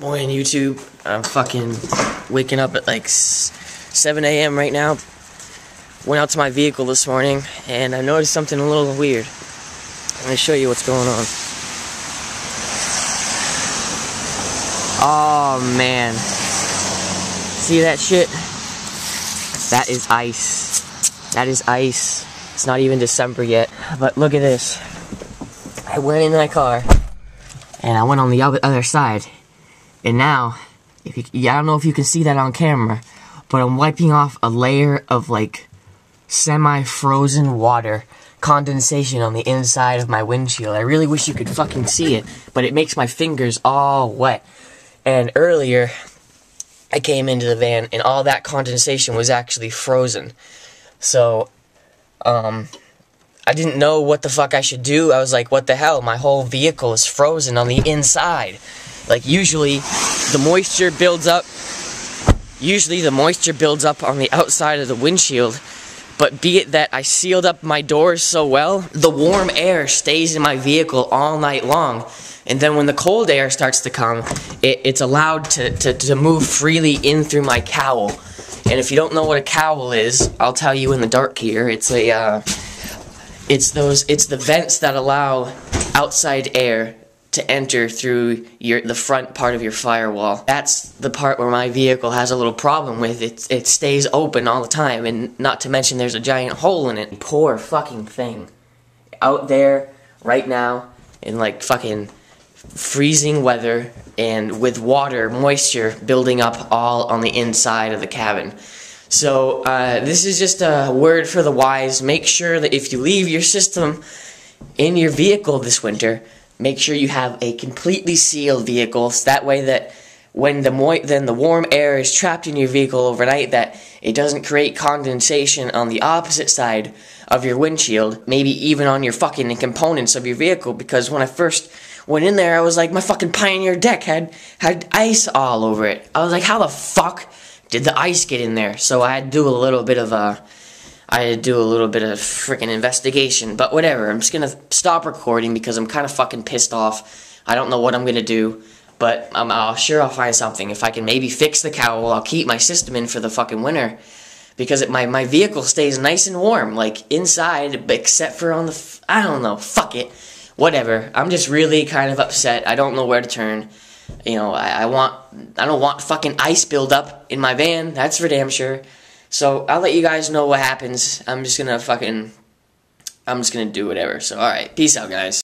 Morning, YouTube. I'm fucking waking up at like 7 a.m. right now. Went out to my vehicle this morning and I noticed something a little weird. I'm gonna show you what's going on. Oh man. See that shit? That is ice. That is ice. It's not even December yet. But look at this. I went in my car and I went on the other side and now, if you, yeah, I don't know if you can see that on camera, but I'm wiping off a layer of like semi-frozen water condensation on the inside of my windshield. I really wish you could fucking see it, but it makes my fingers all wet. And earlier, I came into the van and all that condensation was actually frozen. So, um, I didn't know what the fuck I should do. I was like, what the hell? My whole vehicle is frozen on the inside. Like usually the moisture builds up usually the moisture builds up on the outside of the windshield but be it that I sealed up my doors so well, the warm air stays in my vehicle all night long. And then when the cold air starts to come, it, it's allowed to, to, to move freely in through my cowl. And if you don't know what a cowl is, I'll tell you in the dark here. It's a, uh, it's those, it's the vents that allow outside air to enter through your the front part of your firewall. That's the part where my vehicle has a little problem with. It it stays open all the time and not to mention there's a giant hole in it. Poor fucking thing. Out there right now in like fucking freezing weather and with water, moisture building up all on the inside of the cabin. So uh, this is just a word for the wise. Make sure that if you leave your system in your vehicle this winter, make sure you have a completely sealed vehicle so that way that when the mo- then the warm air is trapped in your vehicle overnight that it doesn't create condensation on the opposite side of your windshield maybe even on your fucking components of your vehicle because when I first went in there I was like my fucking pioneer deck had had ice all over it. I was like how the fuck did the ice get in there? So I had to do a little bit of a I had to do a little bit of freaking investigation, but whatever. I'm just gonna stop recording because I'm kind of fucking pissed off. I don't know what I'm gonna do, but I'm I'll, sure I'll find something. If I can maybe fix the cowl, I'll keep my system in for the fucking winter because it, my my vehicle stays nice and warm, like inside, except for on the. I don't know. Fuck it. Whatever. I'm just really kind of upset. I don't know where to turn. You know, I, I want. I don't want fucking ice buildup in my van. That's for damn sure. So I'll let you guys know what happens. I'm just gonna fucking, I'm just gonna do whatever. So alright, peace out guys.